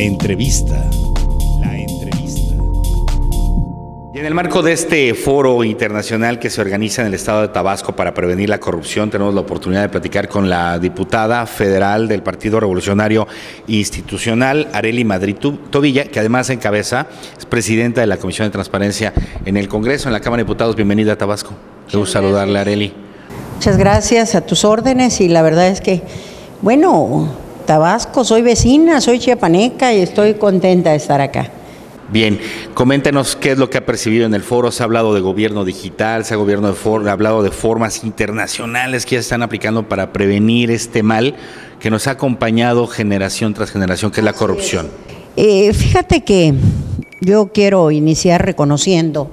La entrevista. La entrevista. Y en el marco de este foro internacional que se organiza en el estado de Tabasco para prevenir la corrupción, tenemos la oportunidad de platicar con la diputada federal del Partido Revolucionario Institucional, Areli Madrid Tobilla, que además encabeza, es presidenta de la Comisión de Transparencia en el Congreso, en la Cámara de Diputados. Bienvenida a Tabasco. Gusto saludarle, Areli. Muchas gracias a tus órdenes y la verdad es que, bueno, Tabasco, soy vecina, soy chiapaneca y estoy contenta de estar acá. Bien, coméntenos qué es lo que ha percibido en el foro. Se ha hablado de gobierno digital, se ha, gobierno de ha hablado de formas internacionales que ya están aplicando para prevenir este mal que nos ha acompañado generación tras generación, que es la corrupción. Eh, fíjate que yo quiero iniciar reconociendo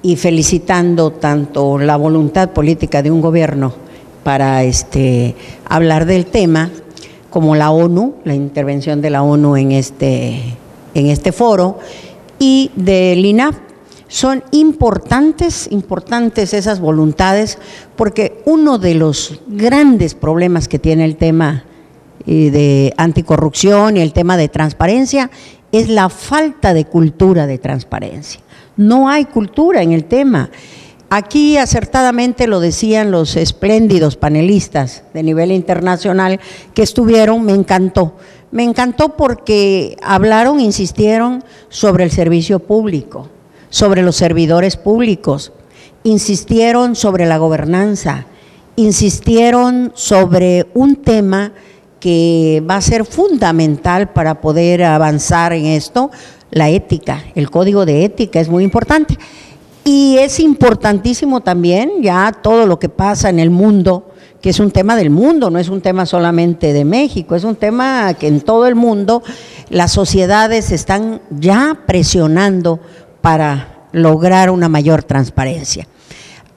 y felicitando tanto la voluntad política de un gobierno para este, hablar del tema, como la ONU, la intervención de la ONU en este, en este foro, y del INAF. Son importantes, importantes esas voluntades, porque uno de los grandes problemas que tiene el tema eh, de anticorrupción y el tema de transparencia es la falta de cultura de transparencia. No hay cultura en el tema. Aquí acertadamente lo decían los espléndidos panelistas de nivel internacional que estuvieron, me encantó. Me encantó porque hablaron, insistieron sobre el servicio público, sobre los servidores públicos, insistieron sobre la gobernanza, insistieron sobre un tema que va a ser fundamental para poder avanzar en esto, la ética, el código de ética es muy importante. Y es importantísimo también ya todo lo que pasa en el mundo, que es un tema del mundo, no es un tema solamente de México, es un tema que en todo el mundo las sociedades están ya presionando para lograr una mayor transparencia.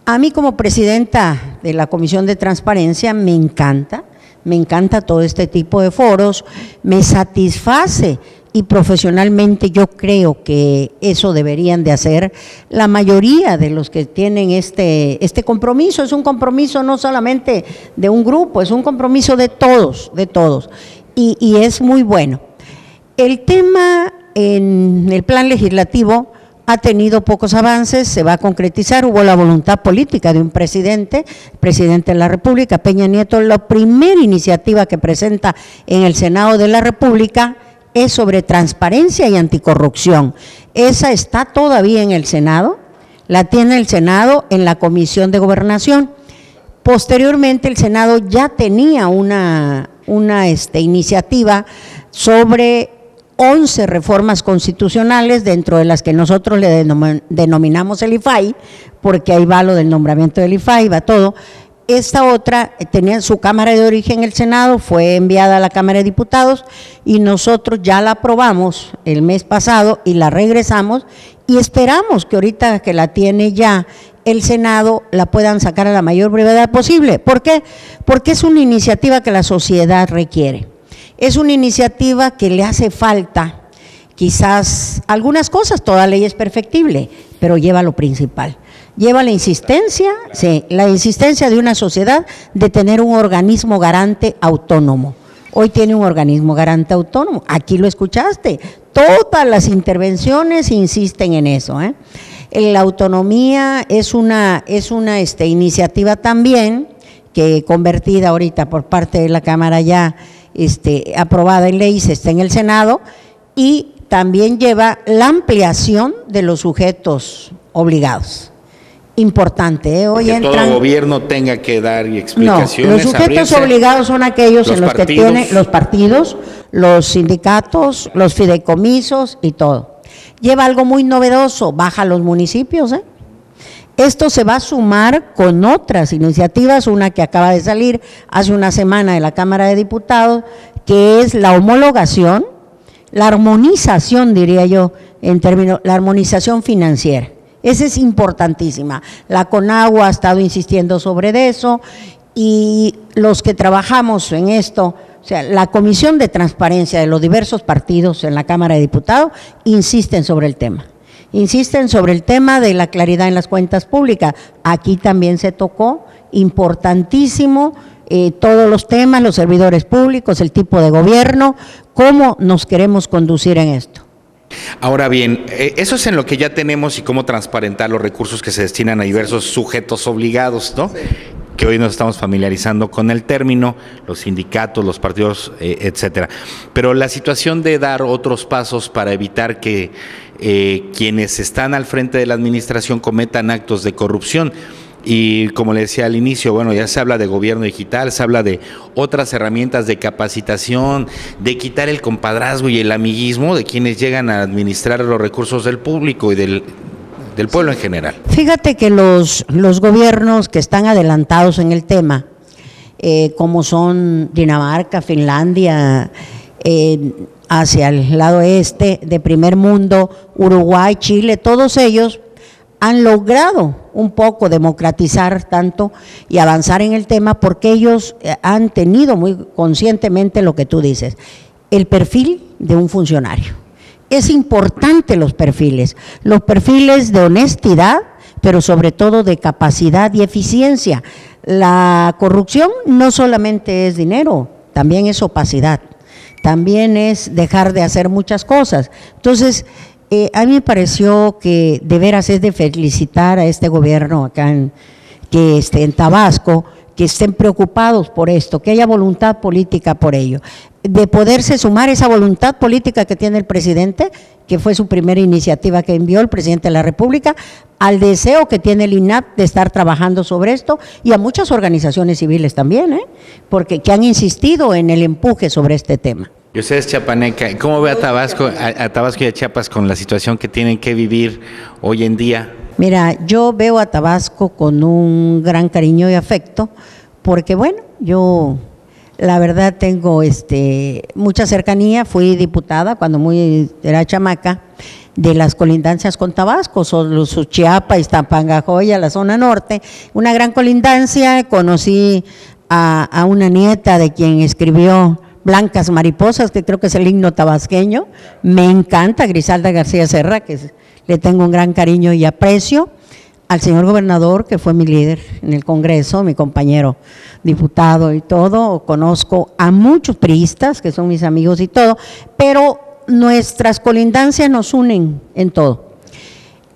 A mí como presidenta de la Comisión de Transparencia me encanta, me encanta todo este tipo de foros, me satisface y profesionalmente yo creo que eso deberían de hacer la mayoría de los que tienen este, este compromiso. Es un compromiso no solamente de un grupo, es un compromiso de todos, de todos. Y, y es muy bueno. El tema en el plan legislativo ha tenido pocos avances, se va a concretizar, hubo la voluntad política de un presidente, presidente de la República, Peña Nieto, la primera iniciativa que presenta en el Senado de la República es sobre transparencia y anticorrupción. Esa está todavía en el Senado, la tiene el Senado en la Comisión de Gobernación. Posteriormente el Senado ya tenía una, este, iniciativa sobre 11 reformas constitucionales, dentro de las que nosotros le denominamos el IFAI, porque ahí va lo del nombramiento del IFAI, va todo. Esta otra eh, tenía su Cámara de Origen el Senado, fue enviada a la Cámara de Diputados y nosotros ya la aprobamos el mes pasado y la regresamos y esperamos que ahorita que la tiene ya el Senado la puedan sacar a la mayor brevedad posible. ¿Por qué? Porque es una iniciativa que la sociedad requiere. Es una iniciativa que le hace falta quizás algunas cosas, toda ley es perfectible, pero lleva lo principal lleva la insistencia, sí, la insistencia de una sociedad de tener un organismo garante autónomo. Hoy tiene un organismo garante autónomo. Aquí lo escuchaste. Todas las intervenciones insisten en eso. ¿eh? La autonomía es una, es una este, iniciativa también que convertida ahorita por parte de la Cámara ya este, aprobada en ley, se está en el Senado, y también lleva la ampliación de los sujetos obligados importante. ¿eh? Hoy que todo gobierno tenga que dar explicaciones. No, los sujetos obligados son aquellos en los que tienen los partidos, los sindicatos, los fideicomisos y todo. Lleva algo muy novedoso, baja los municipios. ¿eh? Esto se va a sumar con otras iniciativas, una que acaba de salir hace una semana de la Cámara de Diputados, que es la homologación, la armonización, diría yo, en términos, la armonización financiera. Esa es importantísima. La CONAGUA ha estado insistiendo sobre eso y los que trabajamos en esto, o sea, la Comisión de Transparencia de los diversos partidos en la Cámara de Diputados insisten sobre el tema. Insisten sobre el tema de la claridad en las cuentas públicas. Aquí también se tocó, importantísimo, eh, todos los temas, los servidores públicos, el tipo de gobierno, cómo nos queremos conducir en esto. Ahora bien, eh, eso es en lo que ya tenemos y cómo transparentar los recursos que se destinan a diversos sujetos obligados, ¿no? Que hoy nos estamos familiarizando con el término, los sindicatos, los partidos, eh, etcétera. Pero la situación de dar otros pasos para evitar que eh, quienes están al frente de la administración cometan actos de corrupción y como le decía al inicio, bueno, ya se habla de gobierno digital, se habla de otras herramientas de capacitación, de quitar el compadrazgo y el amiguismo de quienes llegan a administrar los recursos del público y del, pueblo en general. Fíjate que los, los gobiernos que están adelantados en el tema, eh, como son Dinamarca, Finlandia, eh, hacia el lado este, de primer mundo, Uruguay, Chile, todos ellos han logrado un poco democratizar tanto y avanzar en el tema porque ellos eh, han tenido muy conscientemente lo que tú dices, el perfil de un funcionario. Es importante los perfiles, los perfiles de honestidad, pero sobre todo de capacidad y eficiencia. La corrupción no solamente es dinero, también es opacidad, también es dejar de hacer muchas cosas. Entonces, eh, a mí me pareció que de veras es de felicitar a este gobierno acá en, que esté en Tabasco, que estén preocupados por esto, que haya voluntad política por ello, de poderse sumar esa voluntad política que tiene el presidente, que fue su primera iniciativa que envió el presidente de la República, al deseo que tiene el INAP de estar trabajando sobre esto y a muchas organizaciones civiles también, ¿eh? porque que han insistido en el empuje sobre este tema. Y usted es. ¿Cómo ve a Tabasco, a, Tabasco y a Chiapas con la situación que tienen que vivir hoy en día? Mira, yo veo a Tabasco con un gran cariño y afecto, porque bueno, yo la verdad tengo este mucha cercanía, fui diputada cuando muy era chamaca de las colindancias con Tabasco, son Chiapa, Iztapangajoya, la zona norte, una gran colindancia, conocí a, a una nieta de quien escribió Blancas Mariposas, que creo que es el himno tabasqueño. Me encanta Grisalda García Serra, que le tengo un gran cariño y aprecio. Al señor gobernador, que fue mi líder en el Congreso, mi compañero diputado y todo. Conozco a muchos priistas, que son mis amigos y todo, pero nuestras colindancias nos unen en todo.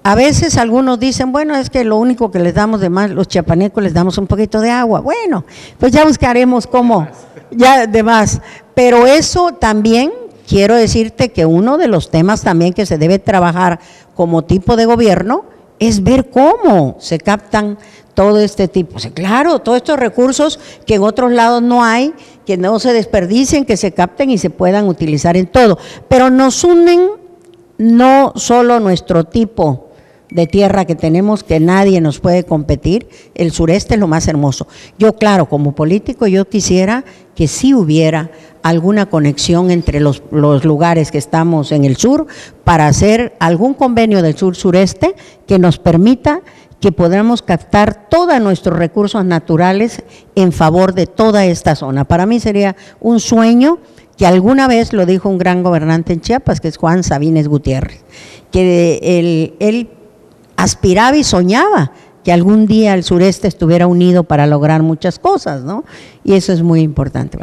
A veces algunos dicen, bueno, es que lo único que les damos de más, los chiapanecos les damos un poquito de agua. Bueno, pues ya buscaremos cómo ya de más. Pero eso también quiero decirte que uno de los temas también que se debe trabajar como tipo de gobierno es ver cómo se captan todo este tipo. claro, todos estos recursos que en otros lados no hay, que no se desperdicien, que se capten y se puedan utilizar en todo. Pero nos unen no solo nuestro tipo de tierra que tenemos que nadie nos puede competir, el sureste es lo más hermoso. Yo, claro, como político, yo quisiera que sí hubiera alguna conexión entre los, los lugares que estamos en el sur para hacer algún convenio del sur-sureste que nos permita que podamos captar todos nuestros recursos naturales en favor de toda esta zona. Para mí sería un sueño que alguna vez lo dijo un gran gobernante en Chiapas, que es Juan Sabines Gutiérrez, que él, él aspiraba y soñaba que algún día el sureste estuviera unido para lograr muchas cosas, ¿no? Y eso es muy importante.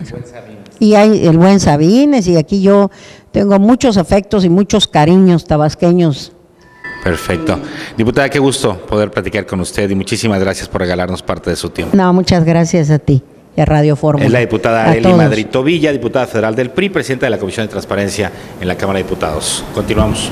Y hay el buen Sabines, y aquí yo tengo muchos afectos y muchos cariños tabasqueños. Perfecto. Diputada, qué gusto poder platicar con usted y muchísimas gracias por regalarnos parte de su tiempo. No, muchas gracias a ti y a Radio Fórmula. Es la diputada Eli Madrito Villa, diputada federal del PRI, presidenta de la Comisión de Transparencia en la Cámara de Diputados. Continuamos.